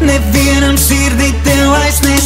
Nevienam sirdī te vairs ne